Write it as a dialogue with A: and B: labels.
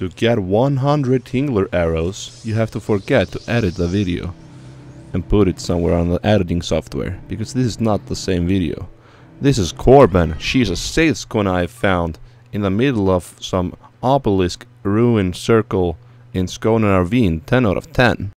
A: To get 100 Tingler arrows, you have to forget to edit the video and put it somewhere on the editing software, because this is not the same video. This is Korban. She's a seithkona I found in the middle of some obelisk ruin circle in Skona Ravine, 10 out of 10.